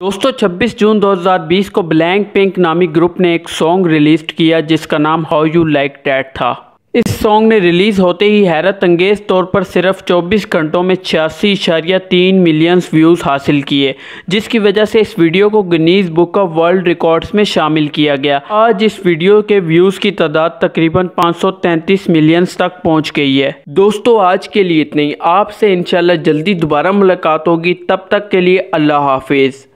दोस्तों 26 जून 2020 को blank pink नामी ग्रुप ने एक सॉन्ग रिलीज़ किया जिसका नाम हाउ यू लाइक डैट था। इस सॉन्ग ने रिलीज़ होते ही हैरत अंगेज तौर पर सिर्फ़ 24 घंटों में छियासी इशारिया तीन मिलियंस व्यूज़ हासिल किए, जिसकी वजह से इस वीडियो को Guinness book of world records में शामिल किया गया। आज इस वीडियो के व्यूज़ की तादाद तकरीबन 533 मिलियंस तक पहुँच गई है। दोस्तों, आज के लिए इतनी आपसे इंशाल्लाह जल्दी दोबारा मुलाकात होगी। तब तक के लिए अल्लाह हाफिज़।